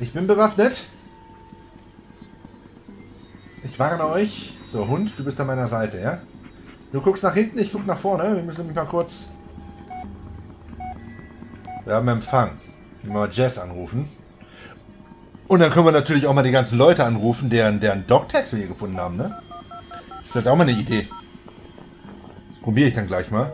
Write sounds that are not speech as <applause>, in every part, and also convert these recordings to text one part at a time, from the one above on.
Ich bin bewaffnet. Ich warne euch. So, Hund, du bist an meiner Seite, ja? Du guckst nach hinten, ich guck nach vorne. Wir müssen nämlich mal kurz... Wir haben Empfang. Mal Jess anrufen. Und dann können wir natürlich auch mal die ganzen Leute anrufen, deren, deren Dogtags wir hier gefunden haben, ne? Das ist vielleicht auch mal eine Idee. Probiere ich dann gleich mal.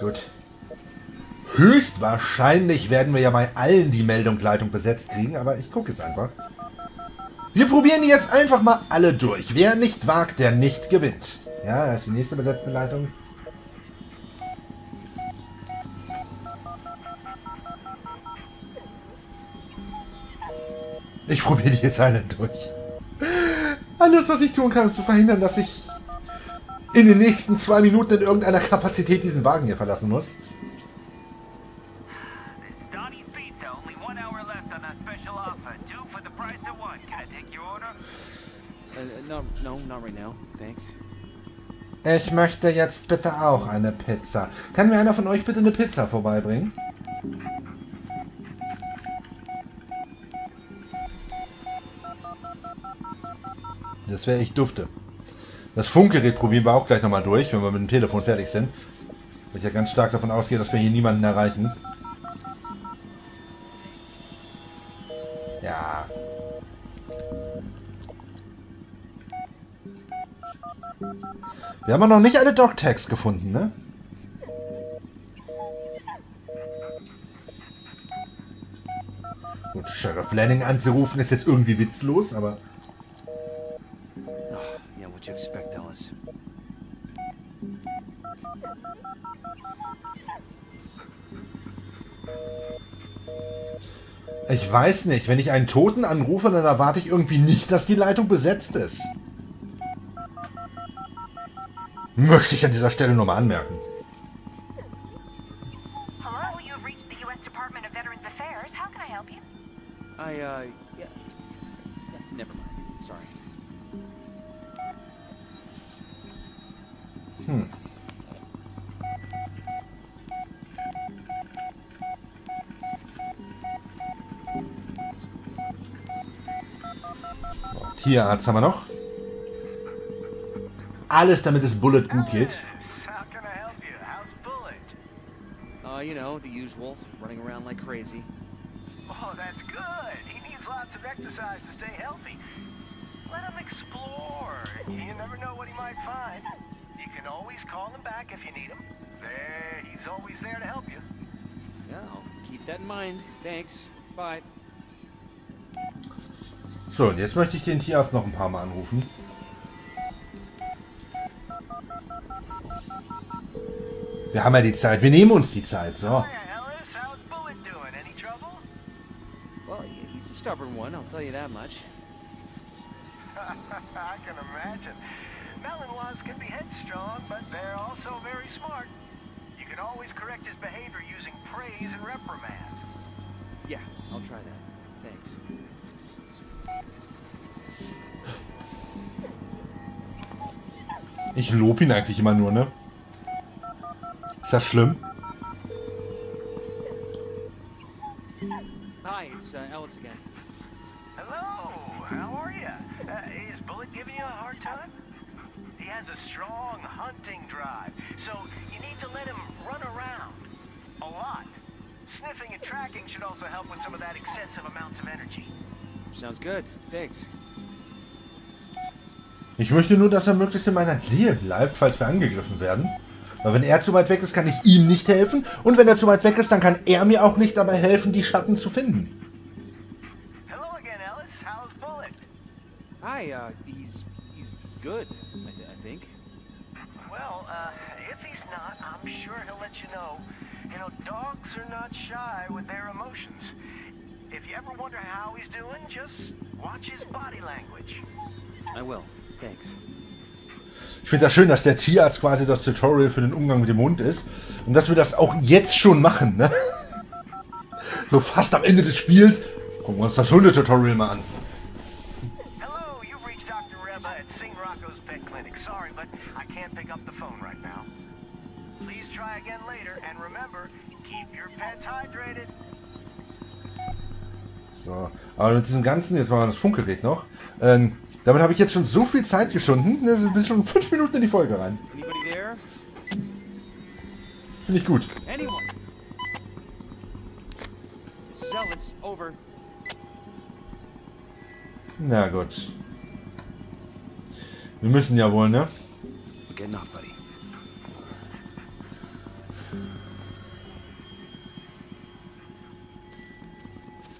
Gut. Höchstwahrscheinlich werden wir ja bei allen die Meldungleitung besetzt kriegen, aber ich gucke jetzt einfach. Wir probieren die jetzt einfach mal alle durch. Wer nicht wagt, der nicht gewinnt. Ja, das ist die nächste besetzte Leitung. Ich probiere die jetzt alle durch. Alles, was ich tun kann, ist zu verhindern, dass ich in den nächsten zwei Minuten in irgendeiner Kapazität diesen Wagen hier verlassen muss. Now. Thanks. Ich möchte jetzt bitte auch eine Pizza. Kann mir einer von euch bitte eine Pizza vorbeibringen? Das wäre echt dufte. Das Funkgerät probieren wir auch gleich nochmal durch, wenn wir mit dem Telefon fertig sind. Weil ich ja ganz stark davon ausgehe, dass wir hier niemanden erreichen. Ja. Wir haben noch nicht alle Dog-Tags gefunden, ne? Gut, Sheriff Lanning anzurufen ist jetzt irgendwie witzlos, aber... What you expect, Ellis? Ich weiß nicht, wenn ich einen Toten anrufe, dann erwarte ich irgendwie nicht, dass die Leitung besetzt ist. Möchte ich an dieser Stelle nur mal anmerken. Hello, you have reached the U.S. Department of Veterans Affairs. How can I help you? I, uh, yeah, Never mind. Sorry. Tierarzt haben wir noch. Alles, damit es Bullet gut geht. How can I help you? Uh, you know, the usual. Running around like crazy. Oh, that's good. He needs lots of exercise to stay healthy. Let him explore. You never know what he might find. You can always call him back if you need him. There, he's always there to help you. Yeah, I'll keep that in mind. Thanks. Bye. So, und jetzt möchte ich den Tierarzt noch ein paar Mal anrufen. Wir haben ja die Zeit. Wir nehmen uns die Zeit. So. Hiya, Ellis. How's Bullet doing? Any trouble? Well, he's a stubborn one, I'll tell you that much. <laughs> I can imagine. Malinois can be headstrong, but they're also very smart. You can always correct his behavior using praise and reprimand. Yeah, I'll try that. Thanks. Ich lobe ihn eigentlich immer nur, ne? Ist das schlimm? Ich möchte nur, dass er möglichst in meiner Nähe bleibt, falls wir angegriffen werden. Weil wenn er zu weit weg ist, kann ich ihm nicht helfen. Und wenn er zu weit weg ist, dann kann er mir auch nicht dabei helfen, die Schatten zu finden. Hello again, Ellis. How's Bullet? Hi, uh, he's he's good, I, th- I think. Well, uh, if he's not, I'm sure he'll let you know. You know, dogs are not shy with their emotions. If you ever wonder how he's doing, just watch his body language. I will. Thanks. Ich finde das schön, dass der Tierarzt quasi das Tutorial für den Umgang mit dem Hund ist. Und dass wir das auch jetzt schon machen, ne? So fast am Ende des Spiels. Gucken wir uns das Hundetutorial mal an. Hello, you've reached Dr. Reba at Sing Rocco's Pet Clinic. Sorry, but I can't pick up the phone right now. Please try again later, and remember, keep your pets hydrated. So, aber mit diesem Ganzen, jetzt machen wir das Funkgerät noch. Ähm, damit habe ich jetzt schon so viel Zeit geschunden. Ne, Wir sind schon fünf Minuten in die Folge rein. Finde ich gut. Na gut. Wir müssen ja wohl, ne?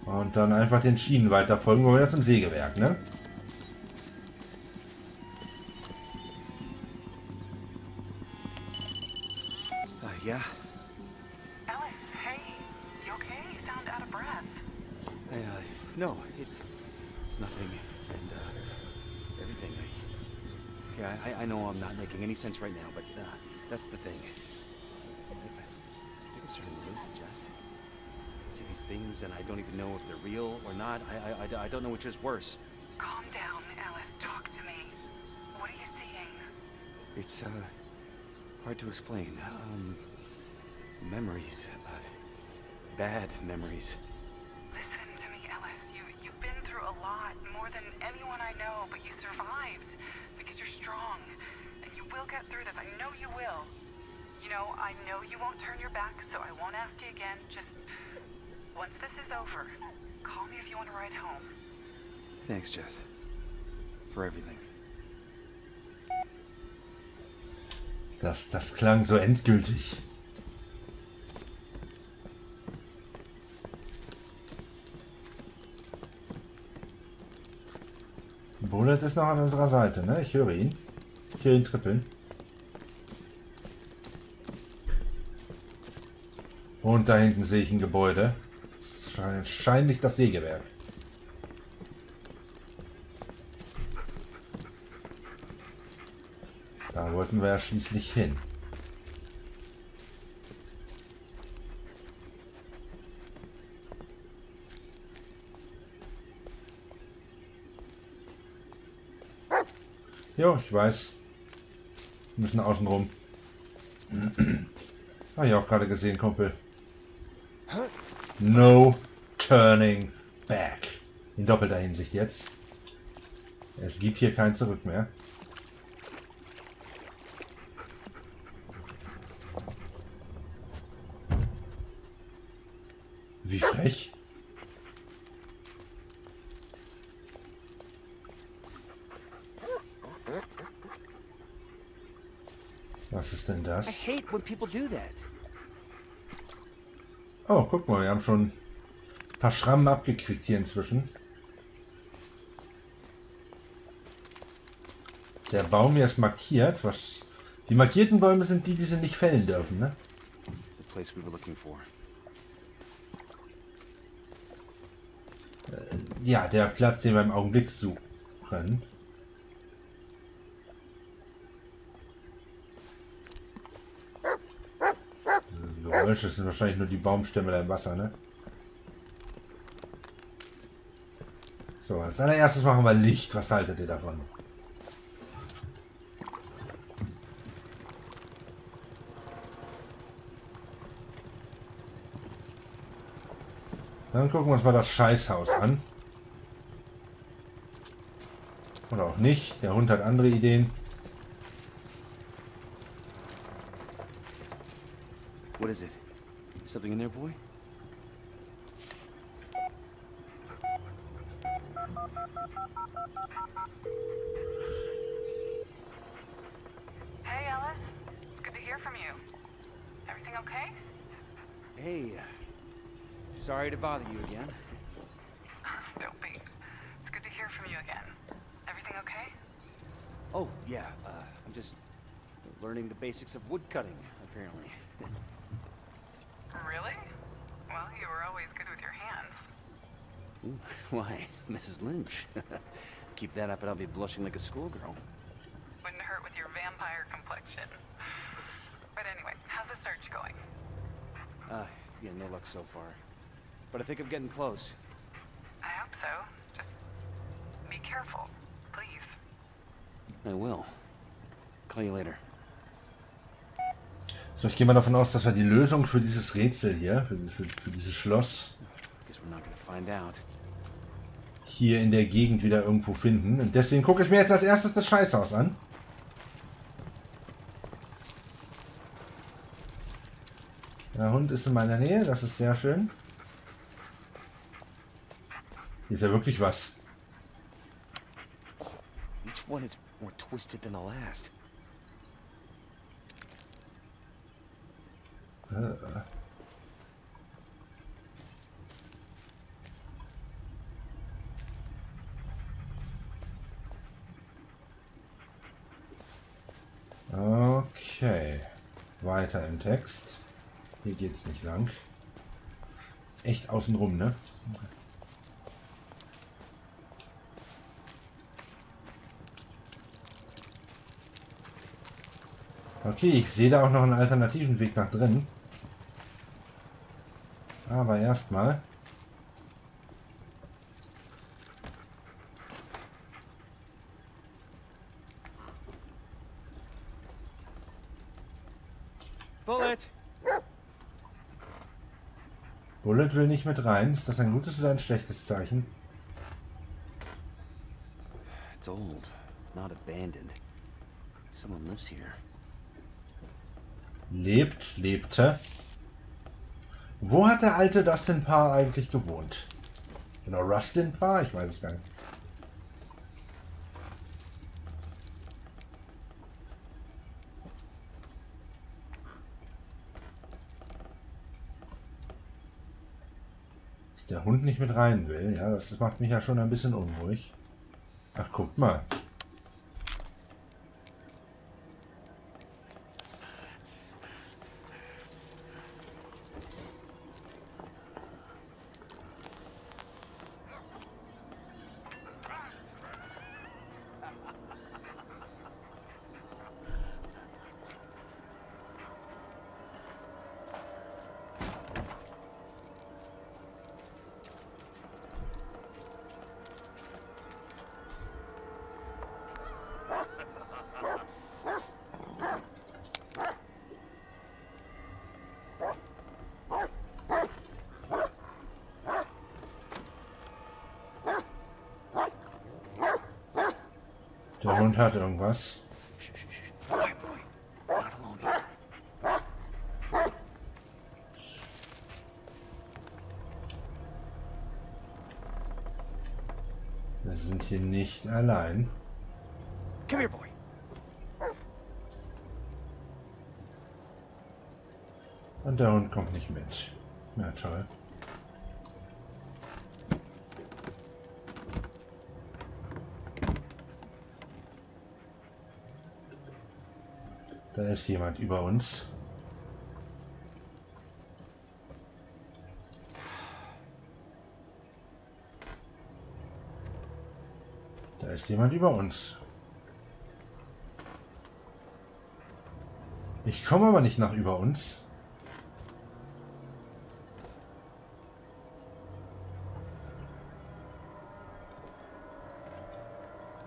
Und dann einfach den Schienen weiter folgen, wo wir ja zum Sägewerk, ne? Sense right now, but uh, that's the thing. I, think I'm starting to lose it, Jess. I see these things, and I don't even know if they're real or not. I, I, I, I don't know which is worse. Calm down, Ellis. Talk to me. What are you seeing? It's uh hard to explain. Um, memories, uh, bad memories. Listen to me, Ellis. You you've been through a lot, more than anyone I know, but you survived because you're strong, will get through this. I know you will. You know, I know you won't turn your back, so I won't ask you again. Just once this is over, call me if you want to ride home. Thanks, Jess, for everything. Das, das klang so endgültig. Bullet ist noch an unserer Seite, ne? Ich höre ihn. Höre ihn trippeln. Und da hinten sehe ich ein Gebäude. Wahrscheinlich das Sägewerk. Da wollten wir ja schließlich hin. Jo, ich weiß. Müssen außen rum. <clears throat> Habe ich auch gerade gesehen, Kumpel. No turning back. In doppelter Hinsicht jetzt. Es gibt hier kein Zurück mehr. Wie frech. Was ist denn das? I hate when people do that. Oh, guck mal, wir haben schon ein paar Schrammen abgekriegt hier inzwischen. Der Baum hier ist markiert. Was? Die markierten Bäume sind die, die sie nicht fällen dürfen, ne? The place we were looking for. Ja, der Platz, den wir im Augenblick suchen. Logisch, das sind wahrscheinlich nur die Baumstämme da im Wasser, ne? So, als allererstes machen wir Licht. Was haltet ihr davon? Dann gucken wir uns mal das Scheißhaus an. Oder auch nicht. Der Hund hat andere Ideen. What is it? Something in there, boy? Hey, Ellis. It's good to hear from you. Everything okay? Hey, uh, sorry to bother you again. <laughs> Don't be. It's good to hear from you again. Everything okay? Oh, yeah, uh, I'm just learning the basics of wood cutting, apparently. Really? Well, you were always good with your hands. Ooh, <laughs> Why, Mrs. Lynch? <laughs> Keep that up and I'll be blushing like a schoolgirl. Wouldn't hurt with your vampire complexion. But anyway, how's the search going? Uh, yeah, no luck so far. But I think I'm getting close. I hope so. Just be careful, please. I will. Call you later. So, ich gehe mal davon aus, dass wir die Lösung für dieses Rätsel hier, für, für, für dieses Schloss, hier in der Gegend wieder irgendwo finden. Und deswegen gucke ich mir jetzt als erstes das Scheißhaus an. Der Hund ist in meiner Nähe, das ist sehr schön. Hier ist ja wirklich was. Each one is more twisted than the last. Okay. Weiter im Text. Hier geht's nicht lang. Echt außenrum, ne? Okay, ich sehe da auch noch einen alternativen Weg nach drin. Aber erstmal. Bullet! Bullet will nicht mit rein. Ist das ein gutes oder ein schlechtes Zeichen? It's old, not abandoned. Someone lives here. Lebt, lebte. Wo hat der alte Dustin Parr eigentlich gewohnt? Genau, Rustin Parr? Ich weiß es gar nicht. Dass der Hund nicht mit rein will, ja, das macht mich ja schon ein bisschen unruhig. Ach, guckt mal. Der Hund hat irgendwas. Wir sind hier nicht allein. Come here, boy. Und der Hund kommt nicht mit. Na toll. Da ist jemand über uns. Da ist jemand über uns. Ich komme aber nicht nach über uns.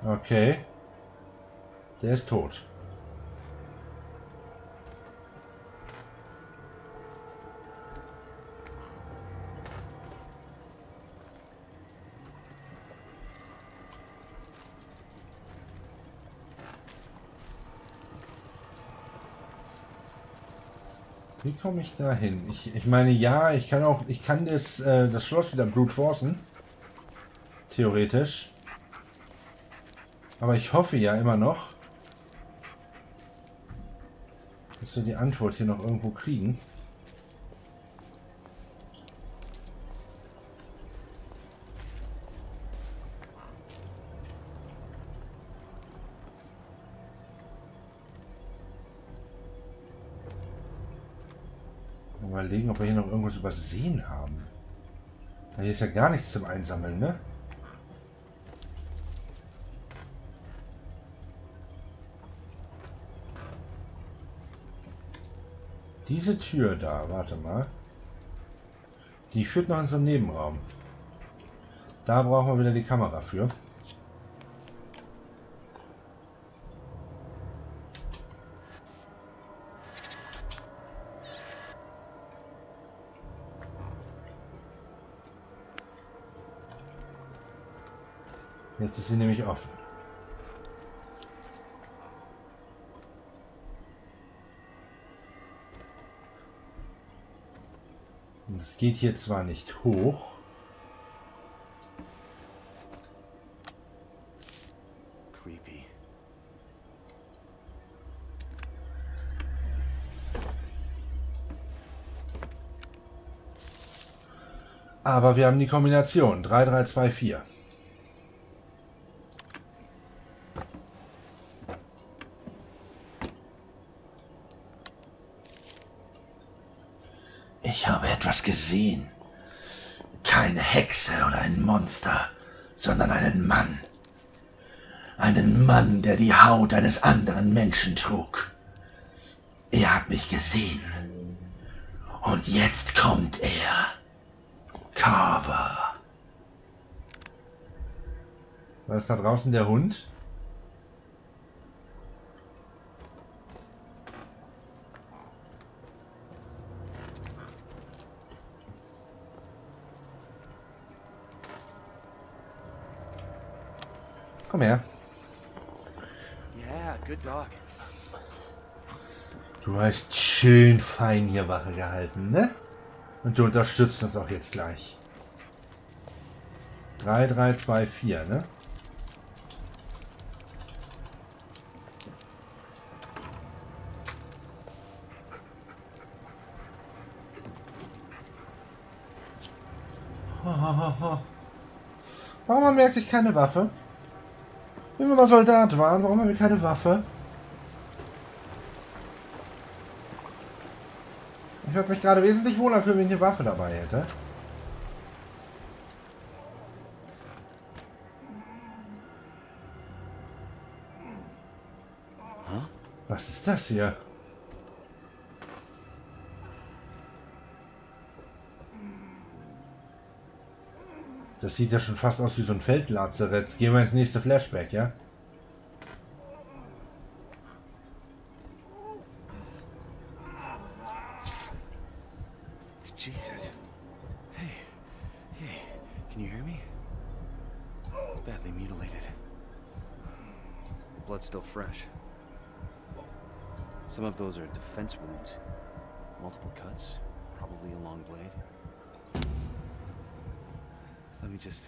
Okay. Der ist tot. Wie komme ich da hin? Ich, ich meine, ja, ich kann auch, ich kann das, äh, das Schloss wieder brute forcen. Theoretisch. Aber ich hoffe ja immer noch, dass wir die Antwort hier noch irgendwo kriegen. Überlegen, ob wir hier noch irgendwas übersehen haben. Hier ist ja gar nichts zum Einsammeln, ne? Diese Tür da, warte mal. Die führt noch in so einen Nebenraum. Da brauchen wir wieder die Kamera für. Jetzt ist sie nämlich offen. Und es geht hier zwar nicht hoch. Creepy. Aber wir haben die Kombination 3324. Ich habe etwas gesehen. Keine Hexe oder ein Monster, sondern einen Mann. Einen Mann, der die Haut eines anderen Menschen trug. Er hat mich gesehen. Und jetzt kommt er. Carver. Was ist da draußen der Hund? Komm her. Yeah, good dog. Du hast schön fein hier Wache gehalten, ne? Und du unterstützt uns auch jetzt gleich. 3, 3, 2, 4, ne? Warum haben wir eigentlich keine Waffe? Wenn wir mal Soldat waren, warum haben wir keine Waffe? Ich würde mich gerade wesentlich wohler fühlen, wenn ich eine Waffe dabei hätte. Was ist das hier? Das sieht ja schon fast aus wie so ein Feldlazarett. Gehen wir ins nächste Flashback, ja? Jesus. Hey. Hey. Can you hear me? He's badly mutilated. The blood's still fresh. Some of those are defense wounds. Multiple cuts. Probably a long blade. Just...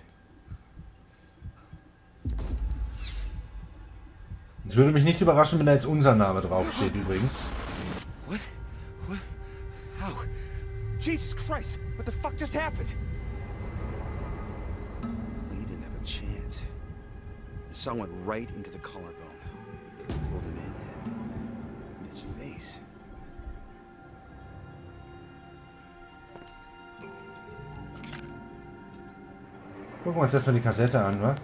Es würde mich nicht überraschen, wenn da jetzt unser Name draufsteht übrigens. What? What? How? Jesus Christ! What the fuck just happened? You didn't have a chance. The song went right into the collarbone. Pulled him in. In his face. Gucken wir uns erstmal die Kassette an, wa?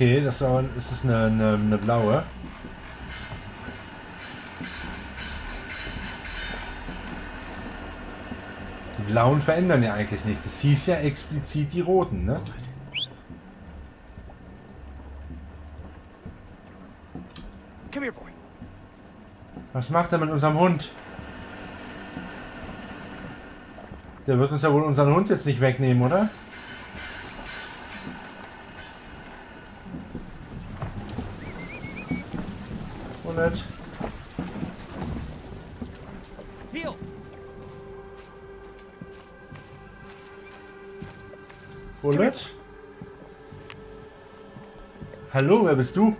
Okay, das war, ist es eine, eine, eine blaue. Die blauen verändern ja eigentlich nichts. Es hieß ja explizit die roten, ne? Was macht er mit unserem Hund? Der wird uns ja wohl unseren Hund jetzt nicht wegnehmen, oder? Heal! Bullet. Hallo, wer bist du?